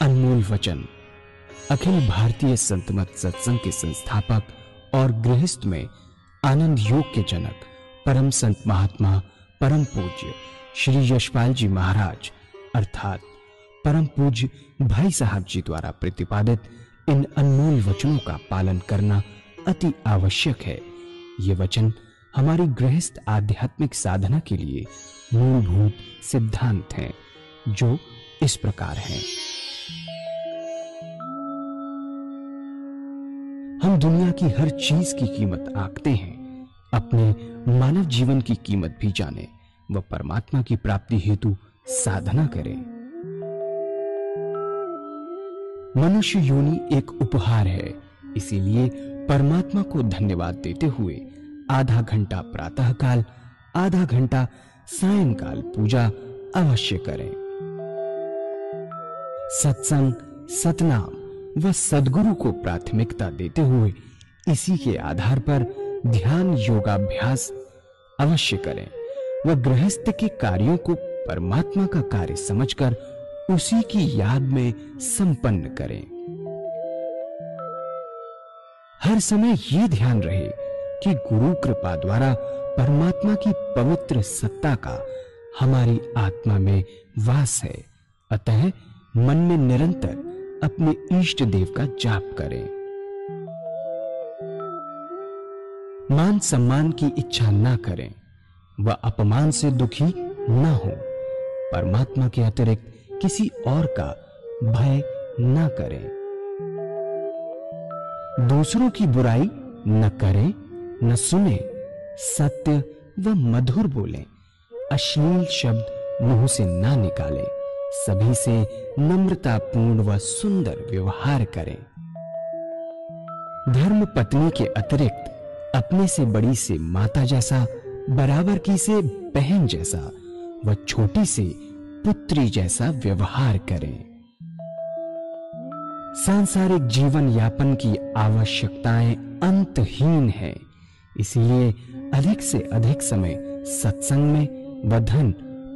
अनमोल वचन। अखिल भारतीय संतमत सत्संग के संस्थापक और गृहस्थ में आनंद योग के जनक, परम संत महात्मा, परम पूज्य श्री यशपाल जी महाराज, अर्थात परम पूज्य भाई साहब जी द्वारा प्रतिपादित इन अनमोल वचनों का पालन करना अति आवश्यक है। ये वचन हमारी गृहस्थ आध्यात्मिक साधना के लिए मूलभूत सिद्धांत हैं, जो इस प्रकार हैं। दुनिया की हर चीज़ की कीमत आंकते हैं, अपने मानव जीवन की कीमत भी जाने व परमात्मा की प्राप्ति हेतु साधना करें। मनुष्य योनि एक उपहार है, इसीलिए परमात्मा को धन्यवाद देते हुए आधा घंटा प्रातःकाल, आधा घंटा सायंकाल पूजा अवश्य करें। सत्संग, सतनाम। व सदगुरु को प्राथमिकता देते हुए इसी के आधार पर ध्यान योगाभ्यास अवश्य करें व गृहस्थ के कार्यों को परमात्मा का कार्य समझकर उसी की याद में संपन्न करें। हर समय ये ध्यान रहे कि गुरु कृपा द्वारा परमात्मा की पवित्र सत्ता का हमारी आत्मा में वास है। अतः मन में निरंतर अपने इष्ट देव का जाप करें। मान सम्मान की इच्छा ना करें, व अपमान से दुखी न हो। परमात्मा के अतिरिक्त किसी और का भय ना करें। दूसरों की बुराई न करें, न सुने, सत्य व मधुर बोलें। अश्लील शब्द मुँह से ना निकालें। सभी से नम्रतापूर्ण व सुंदर व्यवहार करें। धर्म पत्नी के अतिरिक्त अपने से बड़ी से माता जैसा, बराबर की से बहन जैसा व छोटी से पुत्री जैसा व्यवहार करें। सांसारिक जीवन यापन की आवश्यकताएँ अंतहीन है, इसलिए अधिक से अधिक समय सत्संग में व धन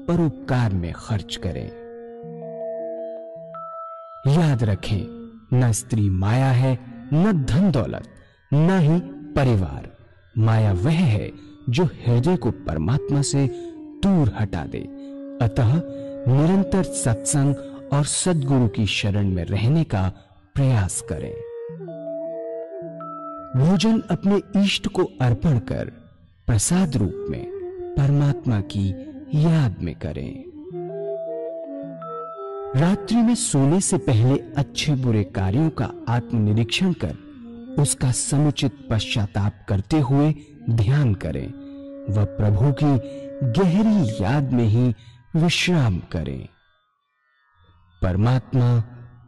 परोपकार में खर्च करें। याद रखें, न स्त्री माया है, न धन दौलत, न ही परिवार। माया वह है जो हृदय को परमात्मा से दूर हटा दे। अतः निरंतर सत्संग और सदगुरु की शरण में रहने का प्रयास करें। भोजन अपने इष्ट को अर्पण कर प्रसाद रूप में परमात्मा की याद में करें। रात्रि में सोने से पहले अच्छे बुरे कार्यों का आत्मनिरीक्षण कर, उसका समुचित पश्चाताप करते हुए ध्यान करें। व प्रभु की गहरी याद में ही विश्राम करें। परमात्मा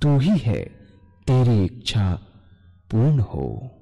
तू ही है, तेरी इच्छा पूर्ण हो।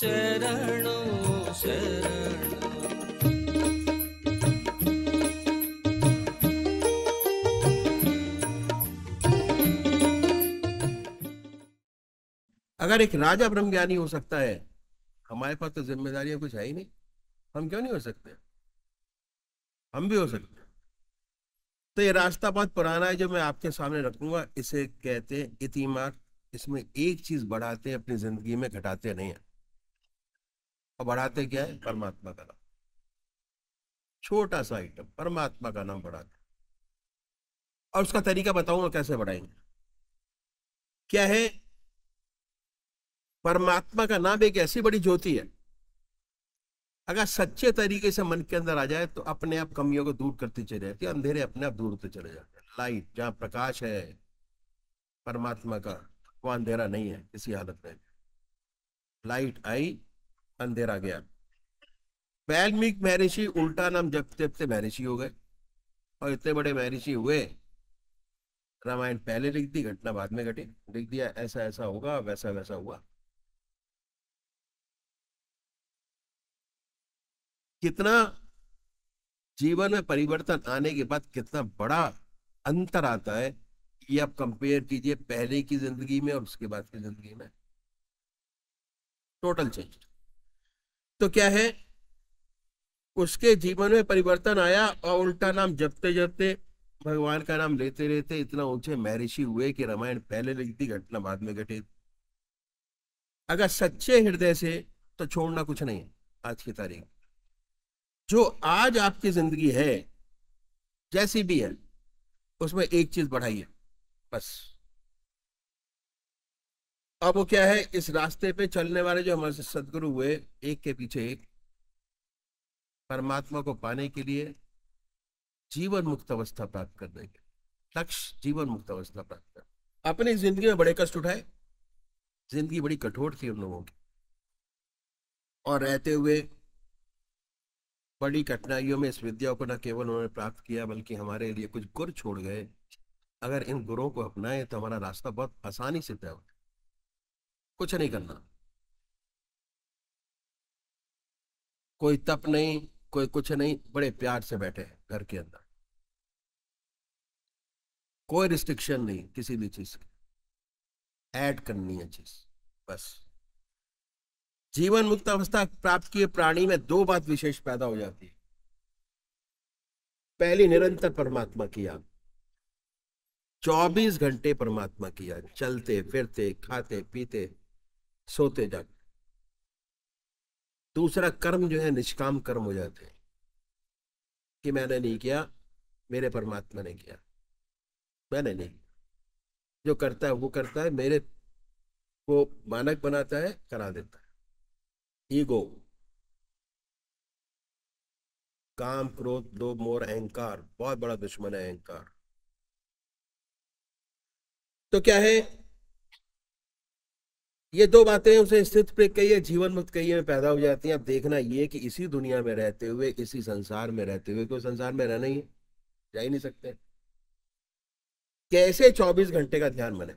शरणम् अगर एक राजा ब्रह्मज्ञानी हो सकता है, हमारे पास तो जिम्मेदारियाँ कुछ है ही नहीं। हम क्यों नहीं हो सकते? हम भी हो सकते तो ये रास्ता बहुत पुराना है, जो मैं आपके सामने रखूँगा। इसे कहते हैं इतिमार इसमें एक चीज़ बढ़ाते हैं, अपनी ज़िंदगी में घटाते नहीं है। और बढ़ाते क्या है? परमात्मा का नाम। छोटा सा आइटम परमात्मा का नाम बढ़ाते। और उसका तरीका बताऊँगा कैसे बढ़ाएँगे। क्या है? परमात्मा का नाम एक ऐसी बड़ी ज्योति है। अगर सच्चे तरीके से मन के अंदर आ जाए तो अपने आप कमियों को दूर करती चली जाती है, अंधेरे अपने आप दूर होते चले जाते हैं। लाइट जहाँ प्रकाश है, परमात्मा का वो अंधेरा नहीं है, किसी हालत में। लाइट आई अंधेरा गया। वैल्मीक महर्षि उल्टा नाम जपते जपते महर्षि हो गए और इतने बड़े महर्षि हुए, रामायण पहले लिख दी, घटना बाद में घटी। लिख दिया, ऐसा ऐसा होगा, वैसा वैसा हुआ। कितना जीवन में परिवर्तन आने के बाद कितना बड़ा अंतर आता है, ये आप कंपेयर कीजिए पहले की ज़िंदगी में और उसके बाद की ज़िंदगी में। टोटल चेंज तो क्या है? उसके जीवन में परिवर्तन आया और उल्टा नाम जपते जपते भगवान का नाम लेते लेते इतना ऊँचे महर्षि हुए कि रामायण पहले लिख दी घटना बाद में घटे अगर सच्चे हृदय से तो छोड़ना कुछ नहीं है आज की तारीख। जो आज आपकी ज़िंदगी है, जैसी भी है, उसमें एक चीज़ बढ़ाइए, बस। अब वो क्या है, इस रास्ते पे चलने वाले जो हमारे सदगुरु हुए, एक के पीछे एक, परमात्मा को पाने के लिए जीवन मुक्त अवस्था प्राप्त करने के लक्ष्य जीवन मुक्त अवस्था प्राप्त कर अपनी ज़िंदगी में बड़े कष्ट उठाए। ज़िंदगी बड़ी कठोर थी उन लोगों की। और रहते हुए बड़ी कठिनाइयों में इस विद्या को न केवल उन्होंने प्राप्त किया, बल्कि हमारे लिए कुछ गुर छोड़ गए। अगर इन गुरों को अपनाए तो हमारा रास्ता बहुत आसानी से तय हो कुछ नहीं करना। कोई तप नहीं, कोई कुछ नहीं, बड़े प्यार से बैठे हैं घर के अंदर। कोई रिस्ट्रिक्शन नहीं किसी भी चीज़ की। ऐड करनी है चीज़, बस। जीवन मुक्त अवस्था प्राप्त किए प्राणी में दो बात विशेष पैदा हो जाती है। पहली, निरंतर परमात्मा की याद। चौबीस घंटे परमात्मा की याद। चलते, फिरते, खाते, पीते सोते जागते दूसरा कर्म जो है, निष्काम कर्म हो जाते हैं कि मैंने नहीं किया, मेरे परमात्मा ने किया। मैंने नहीं जो करता है, वो करता है, मेरे को मानक बनाता है, करा देता है। ईगो। काम, क्रोध दो मोर, अहंकार, बहुत बड़ा दुश्मन है अहंकार। तो क्या है? ये दो बातें उसे स्थित पे कही है, जीवन मुक्त कही में पैदा हो जाती हैं। अब देखना ये कि इसी दुनिया में रहते हुए, इसी संसार में रहते हुए कोई संसार में रहना ही है, जा ही नहीं सकते। कैसे 24 घंटे का ध्यान बने?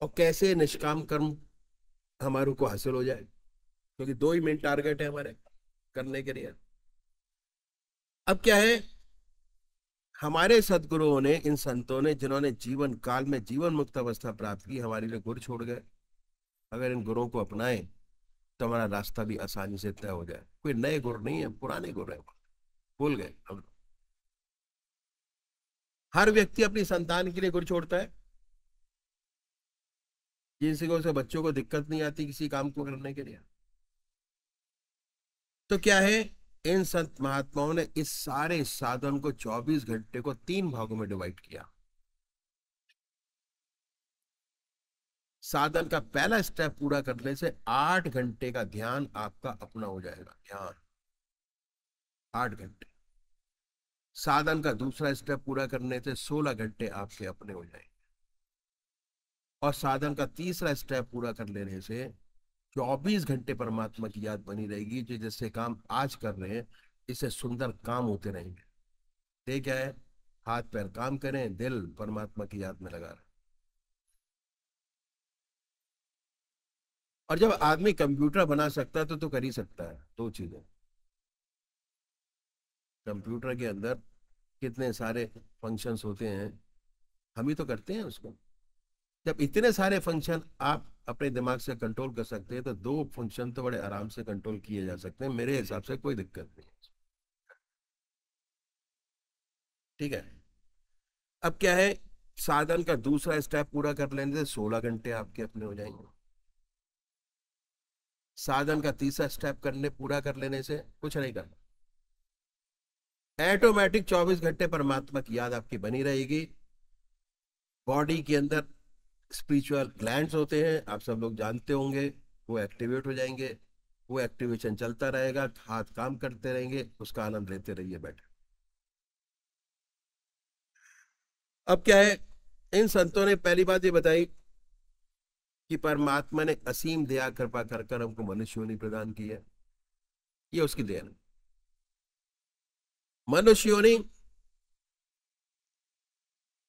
और कैसे निष्काम कर्म हमारे को हासिल हो जाए? क्योंकि दो ही मेन टारगेट है हमारे, करने के लिए। अब क्या है? हमारे सदगुरुओं ने, इन संतों ने, जिन्होंने जीवन काल में जीवन मुक्त अवस्था प्राप्त की, हमारे लिए गुरु छोड़ गए। अगर इन गुरुओं को अपनाए तो हमारा रास्ता भी आसानी से तय हो जाए। कोई नए गुरु नहीं है, पुराने गुरु है। भूल गए हम। हर व्यक्ति अपनी संतान के लिए गुरु छोड़ता है। जिनसे को बच्चों को दिक्कत नहीं आती किसी काम को करने के लिए। तो क्या है? इन संत महात्माओं ने इस सारे साधन को 24 घंटे को तीन भागों में डिवाइड किया। साधन का पहला स्टेप पूरा करने से आठ घंटे का ध्यान आपका अपना हो जाएगा, ध्यान। आठ घंटे। साधन का दूसरा स्टेप पूरा करने से सोलह घंटे आपके अपने हो जाएँगे। और साधन का तीसरा स्टेप पूरा कर लेने से चौबीस घंटे परमात्मा की याद बनी रहेगी जो जैसे काम आज कर रहे हैं इससे सुंदर काम होते रहेंगे। ये क्या है? हाथ पैर काम करें, दिल परमात्मा की याद में लगा रहे। और जब आदमी कंप्यूटर बना सकता है तो तो कर ही सकता है, दो चीज़ें। कंप्यूटर के अंदर कितने सारे फ़ंक्शंस होते हैं, हम ही तो करते हैं उसको। जब इतने सारे फ़ंक्शन आप अपने दिमाग से कंट्रोल कर सकते हैं तो दो फ़ंक्शन तो बड़े आराम से कंट्रोल किए जा सकते हैं, मेरे हिसाब से कोई दिक्कत नहीं। ठीक है? अब क्या है? साधन का दूसरा स्टेप पूरा कर लेने से सोलह घंटे आपके अपने हो जाएँगे। साधन का तीसरा स्टेप करने, पूरा कर लेने से कुछ नहीं करना। ऑटोमेटिक 24 घंटे परमात्मा की याद आपकी बनी रहेगी। बॉडी के अंदर स्पिरिचुअल ग्लैंड्स होते हैं, आप सब लोग जानते होंगे, वो एक्टिवेट हो जाएँगे, वो एक्टिवेशन चलता रहेगा, हाथ काम करते रहेंगे, उसका आनंद लेते रहिए बैठे। अब क्या है, इन संतों ने पहली बात ये बताई कि परमात्मा ने असीम दया, कृपा कर कर हमको मनुष्य योनि प्रदान की है। ये उसकी देन मनुष्य योनि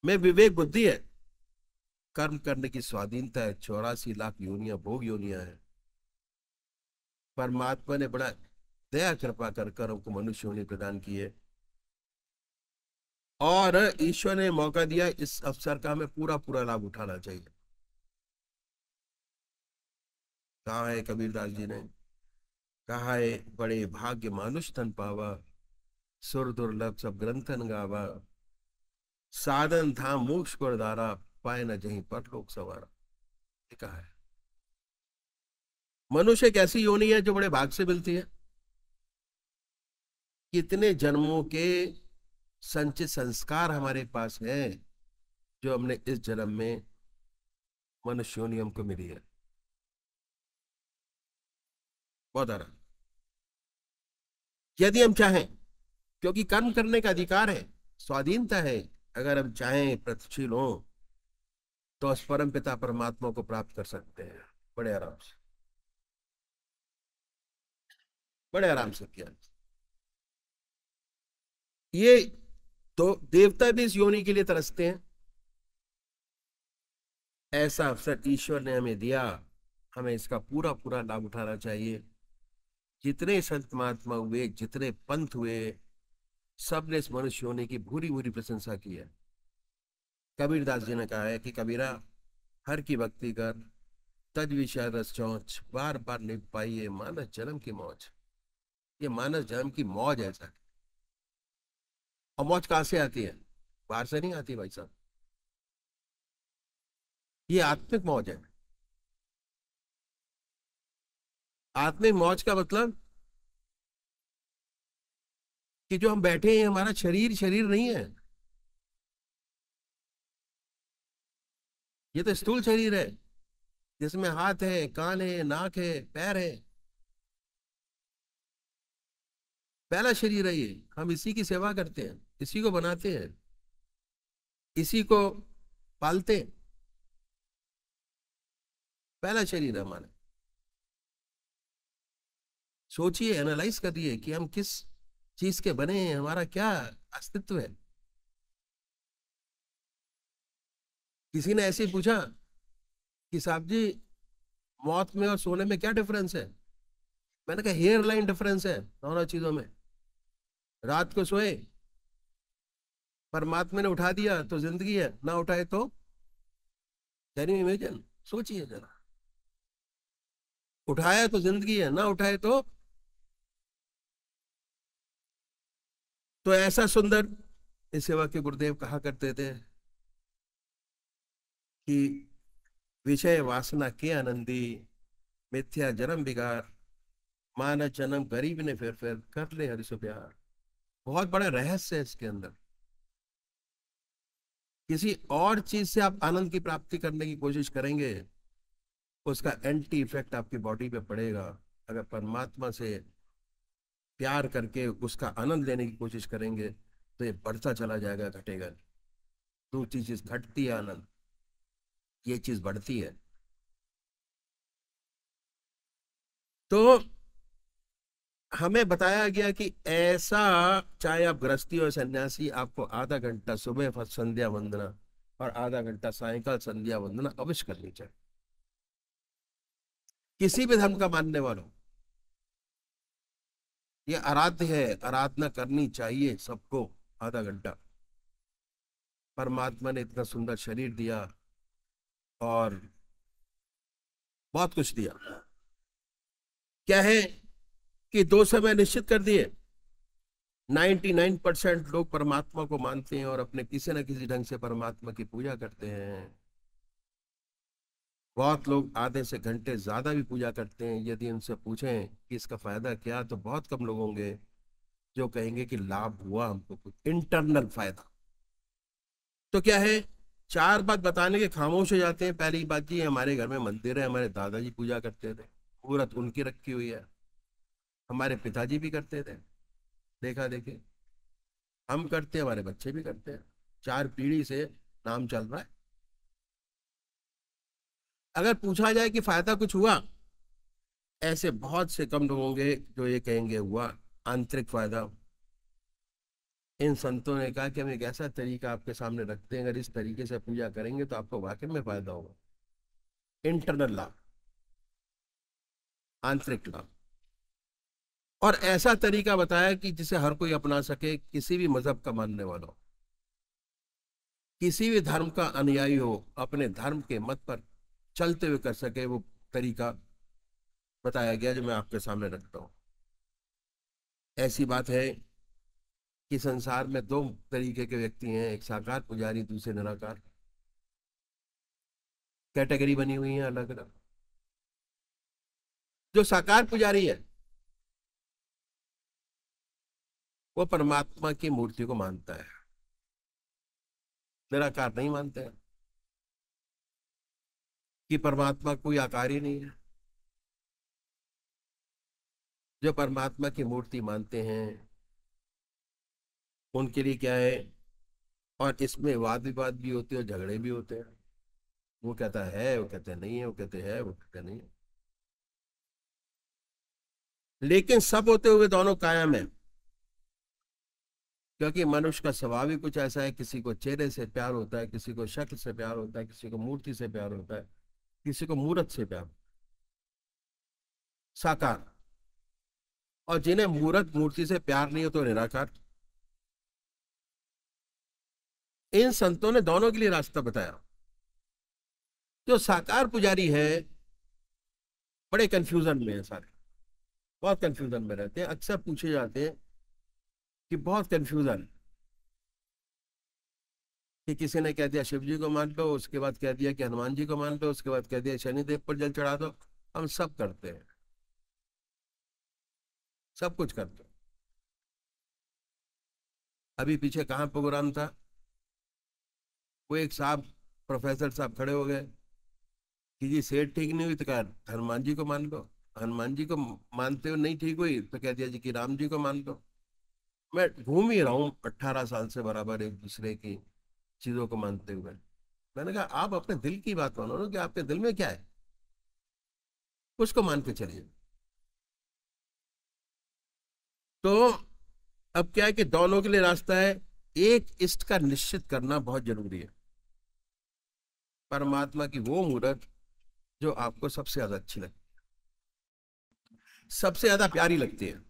में विवेक बुद्धि है। कर्म करने की स्वाधीनता है। चौरासी लाख योनिया, भोग योनिया है। परमात्मा ने बड़ा दया कृपा कर कर हमको मनुष्य योनि प्रदान की है। और ईश्वर ने मौका दिया, इस अवसर का हमें पूरा पूरा लाभ उठाना चाहिए। कहा है कबीरदास जी ने, कहा है, बड़े भाग्य मानुष तन पावा, सुर दुर्लभ सब ग्रंथन गावा, साधन था मोक्ष को दारा पाए न जहीं पर लोक सवारा। कहा है। मनुष्य एक ऐसी योनि है जो बड़े भाग से मिलती है। कितने जन्मों के संचित संस्कार हमारे पास है जो हमने इस जन्म में मनुष्य योनि हमको मिली है। बहुत आराम। यदि हम चाहें, क्योंकि कर्म करने का अधिकार है, स्वाधीनता है, अगर हम चाहें, प्रतिशील हो तो उस परम पिता परमात्मा को प्राप्त कर सकते हैं। बड़े आराम से। बड़े आराम से किया ये तो देवता भी इस योनि के लिए तरसते हैं। ऐसा अवसर ईश्वर ने हमें दिया। हमें इसका पूरा पूरा लाभ उठाना चाहिए। जितने संत महात्मा हुए, जितने पंथ हुए सबने इस मनुष्य होने की भूरी भूरी प्रशंसा की है। कबीरदास जी ने कहा है कि कबीरा, हर की भक्ति कर तज विषय रस चौच बार बार लिप पाई पाइए मानस जन्म की मौज। ये मानस जन्म की मौज ऐसा और मौज कहाँ से आती है? बाहर से नहीं आती भाई साहब। ये आत्मिक मौज है। आत्मिक मौज का मतलब कि जो हम बैठे हैं, हमारा शरीर शरीर नहीं है। ये तो स्थूल शरीर है, जिसमें हाथ है, कान है, नाक है, पैर है। पहला शरीर है ये, हम इसी की सेवा करते हैं, इसी को बनाते हैं, इसी को पालते हैं। पहला शरीर है हमारा। सोचिए एनालाइज करिए कि हम किस चीज़ के बने हैं, हमारा क्या अस्तित्व है। किसी ने ऐसे ही पूछा कि साहब जी, मौत में और सोने में क्या डिफरेंस है? मैंने कहा हेयर लाइन डिफरेंस है दोनों चीज़ों में। रात को सोए, परमात्मा ने उठा दिया तो ज़िंदगी है, ना उठाए तो? कैन यू इमेजिन सोचिए जरा। उठाया तो ज़िंदगी है, ना उठाए तो? तो ऐसा सुंदर इस सेवा के गुरुदेव कहा करते थे। कि विषय वासना के आनंदी, मिथ्या जन्म बिगार माना जन्म गरीब ने फिर फिर कर ले हरिश प्यार। बहुत बड़ा रहस्य है इसके अंदर। किसी और चीज़ से आप आनंद की प्राप्ति करने की कोशिश करेंगे, उसका एंटी इफ़ेक्ट आपकी बॉडी पे पड़ेगा। अगर परमात्मा से प्यार करके उसका आनंद लेने की कोशिश करेंगे तो ये बढ़ता चला जाएगा, घटेगा दूसरी चीज़, घटती है आनंद। ये चीज़ बढ़ती है। तो हमें बताया गया कि ऐसा, चाहे आप गृहस्थी और सन्यासी, आपको आधा घंटा सुबह संध्या वंदना और आधा घंटा सायकाल, संध्या वंदना अवश्य करनी चाहिए। किसी भी धर्म का मानने वालों, ये आराध्य है, आराधना करनी चाहिए सबको आधा घंटा। परमात्मा ने इतना सुंदर शरीर दिया और बहुत कुछ दिया। क्या है कि दो समय निश्चित कर दिए। 99 परसेंट लोग परमात्मा को मानते हैं और अपने किसी न किसी ढंग से परमात्मा की पूजा करते हैं। बहुत लोग आधे से घंटे ज़्यादा भी पूजा करते हैं। यदि उनसे पूछें कि इसका फ़ायदा क्या तो बहुत कम लोग होंगे जो कहेंगे कि लाभ हुआ हमको कुछ। इंटरनल फ़ायदा। तो क्या है? चार बात बताने के खामोश हो जाते हैं। पहली बात जी, हमारे घर में मंदिर है, हमारे दादाजी पूजा करते थे। मूर्त उनकी रखी हुई है। हमारे पिताजी भी करते थे। देखा, देखे। हम करते, हमारे बच्चे भी करते हैं। चार पीढ़ी से नाम चल रहा है। अगर पूछा जाए कि फ़ायदा कुछ हुआ, ऐसे बहुत से कम लोग होंगे जो ये कहेंगे, हुआ, आंतरिक फ़ायदा इन संतों ने कहा कि हम एक ऐसा तरीका आपके सामने रखते हैं, अगर इस तरीके से पूजा करेंगे तो आपको वाकई में फ़ायदा होगा। इंटरनल लाभ आंतरिक लाभ और ऐसा तरीका बताया कि जिसे हर कोई अपना सके, किसी भी मज़हब का मानने वाला हो। किसी भी धर्म का अनुयायी हो, अपने धर्म के मत पर चलते हुए कर सके, वो तरीका बताया गया जो मैं आपके सामने रखता हूँ। ऐसी बात है कि संसार में दो तरीके के व्यक्ति हैं, एक साकार पुजारी, दूसरे निराकार। कैटेगरी बनी हुई है अलग अलग जो साकार पुजारी है, वो परमात्मा की मूर्ति को मानता है। निराकार नहीं मानते हैं। कि परमात्मा कोई आकार ही नहीं है। जो परमात्मा की मूर्ति मानते हैं उनके लिए क्या है? और इसमें वाद विवाद भी होते हैं और झगड़े भी होते हैं। वो कहता है, वो कहते नहीं है, वो कहते हैं, वो कहते नहीं है। लेकिन सब होते हुए दोनों कायम है। क्योंकि मनुष्य का स्वभाव ही कुछ ऐसा है, किसी को चेहरे से प्यार होता है, किसी को शक्ल से प्यार होता है, किसी को मूर्ति से प्यार होता है, किसी को मूर्त से प्यार साकार। और जिन्हें मूर्त, मूर्ति से प्यार नहीं हो तो निराकार। इन संतों ने दोनों के लिए रास्ता बताया। जो साकार पुजारी है? बड़े कंफ्यूजन में है सारे। बहुत कंफ्यूजन में रहते हैं। अक्सर पूछे जाते हैं कि बहुत कंफ्यूजन कि किसी ने कह दिया, शिव जी को मान लो। उसके बाद कह दिया कि, हनुमान जी को मान लो। उसके बाद कह दिया, शनिदेव पर जल चढ़ा दो। हम सब करते हैं। सब कुछ करते हैं। अभी पीछे कहाँ प्रोग्राम था? वो एक साहब, प्रोफेसर साहब खड़े हो गए कि जी सेठ ठीक नहीं हुई तो कहा, हनुमान जी को मान लो। हनुमान जी को मानते हो नहीं ठीक हुई तो कह दिया जी कि राम जी को मान लो। मैं घूम ही रहा हूँ अट्ठारह साल से बराबर एक दूसरे की चीज़ों को मानते हुए। मैंने कहा, आप अपने दिल की बात मानो ना कि आपके दिल में क्या है? उसको मान के चलिए। तो अब क्या है कि दोनों के लिए रास्ता है एक इष्ट का निश्चित करना बहुत ज़रूरी है। परमात्मा की वो मूर्त जो आपको सबसे ज़्यादा अच्छी लगती है। सबसे ज़्यादा प्यारी लगती है।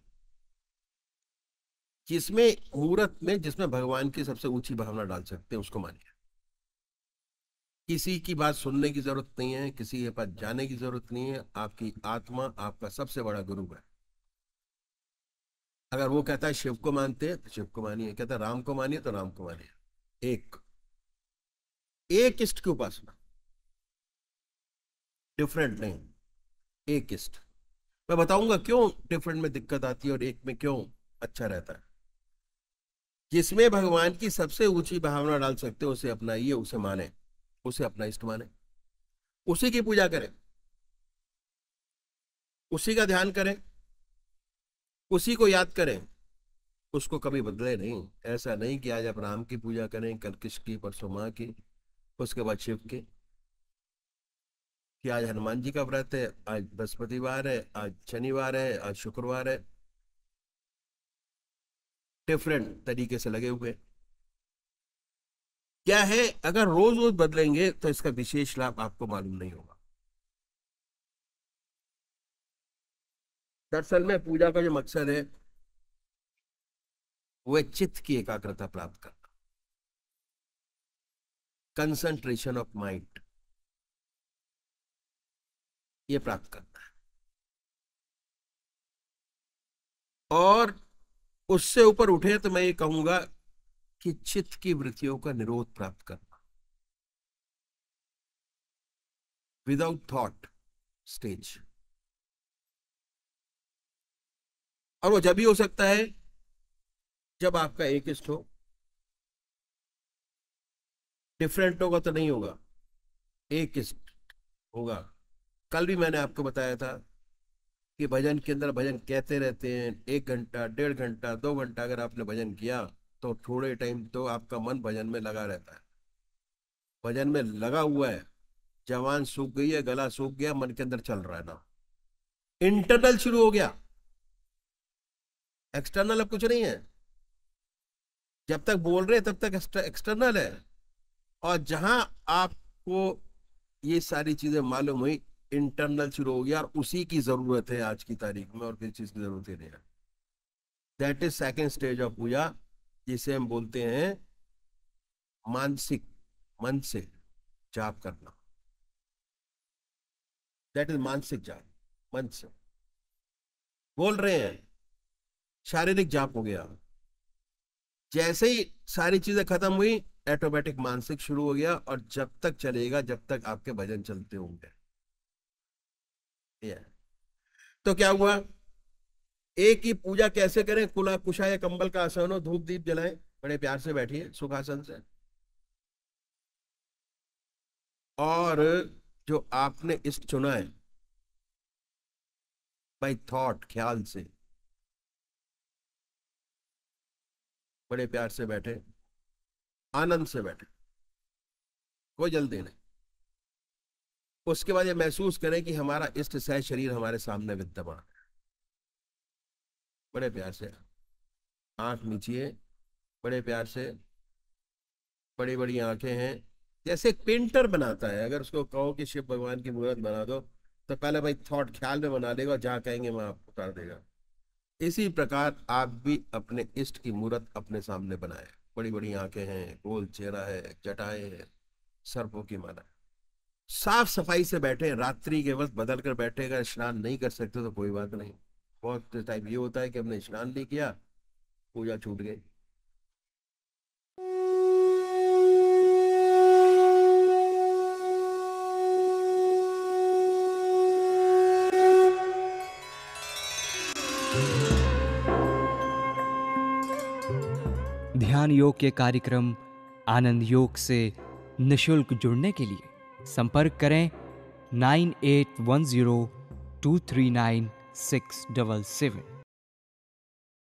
जिसमें मूर्त में, जिसमें भगवान की सबसे ऊँची भावना डाल सकते हैं, उसको मानिए। किसी की बात सुनने की ज़रूरत नहीं है, किसी के पास जाने की ज़रूरत नहीं है। आपकी आत्मा आपका सबसे बड़ा गुरु है। अगर वो कहता है शिव को मानते हैं तो शिव को मानिए। कहता है राम को मानिए तो राम को मानिए। एक। एक इष्ट की उपासना। डिफरेंट नहीं। एक इष्ट। मैं बताऊँगा क्यों डिफरेंट में दिक्कत आती है और एक में क्यों अच्छा रहता है। जिसमें भगवान की सबसे ऊँची भावना डाल सकते हो, उसे अपनाइए, उसे माने। उसे अपना इष्ट माने। उसी की पूजा करें। उसी का ध्यान करें। उसी को याद करें। उसको कभी बदले नहीं। ऐसा नहीं कि आज आप राम की पूजा करें, कल किसकी, परसों माँ की, उसके बाद शिव की। कि आज हनुमान जी का व्रत है, आज बृहस्पतिवार है, आज शनिवार है, आज शुक्रवार है। डिफरेंट तरीके से लगे हुए। क्या है? अगर रोज रोज बदलेंगे तो इसका विशेष लाभ आपको मालूम नहीं होगा। दरअसल में पूजा का जो मकसद है, वो चित्त की एकाग्रता प्राप्त करना कंसंट्रेशन ऑफ़ माइंड ये प्राप्त करना है। और उससे ऊपर उठे तो मैं ये कहूँगा कि चित्त की वृत्तियों का निरोध प्राप्त करना। विदाउट थॉट स्टेज और वो जब भी हो सकता है, जब आपका एक इष्ट हो। डिफरेंट होगा तो नहीं होगा। एक इष्ट होगा। कल भी मैंने आपको बताया था कि भजन के अंदर भजन कहते रहते हैं, एक घंटा, डेढ़ घंटा, दो घंटा अगर आपने भजन किया तो थोड़े टाइम तो आपका मन भजन में लगा रहता है। भजन में लगा हुआ है, जवान सूख गई है, गला सूख गया, मन के अंदर चल रहा है ना। इंटरनल शुरू हो गया। एक्सटर्नल अब कुछ नहीं है। जब तक बोल रहे तब तक एक्सटर्नल है। और जहाँ आपको ये सारी चीज़ें मालूम हुई इंटरनल शुरू हो गया और उसी की ज़रूरत है आज की तारीख में और किसी चीज़ की ज़रूरत ही नहीं। है that is second stage of puja, जिसे हम बोलते हैं मानसिक, मन से जाप करना। दैट इज़ मानसिक जाप, मन से। बोल रहे हैं शारीरिक जाप हो गया। जैसे ही सारी चीज़ें खत्म हुई ऑटोमेटिक मानसिक शुरू हो गया और जब तक चलेगा, जब तक आपके भजन चलते होंगे। तो क्या हुआ? एक ही पूजा कैसे करें? कुला कुशा या कंबल का आसन हो धूप दीप जलाएँ, बड़े प्यार से बैठिए, सुखासन से। और जो आपने इस चुना है बाई थॉट ख्याल से। बड़े प्यार से बैठे, आनंद से बैठे, कोई जल्दी नहीं। उसके बाद ये महसूस करें कि हमारा इष्ट सह शरीर हमारे सामने विद्यमान है। बड़े प्यार से आँख नीचिए, बड़े प्यार से बड़ी बड़ी आँखें हैं, जैसे एक पेंटर बनाता है। अगर उसको कहो कि शिव भगवान की मूर्त बना दो तो पहले भाई थॉट ख्याल में बना देगा जहाँ कहेंगे वहाँ आपको उतार देगा। इसी प्रकार आप भी अपने इष्ट की मूर्त अपने सामने बनाए। बड़ी बड़ी आँखें हैं, गोल चेहरा है जटाएँ हैं, सर्पों की माला। साफ़ सफ़ाई से बैठे, रात्रि के वक्त बदल कर बैठे, अगर स्नान नहीं कर सकते तो कोई बात नहीं। बहुत टाइम ये होता है कि हमने स्नान नहीं किया, पूजा छूट गई। ध्यान योग के कार्यक्रम आनंद योग से निशुल्क जुड़ने के लिए संपर्क करें nine eight one zero two three nine six double seven.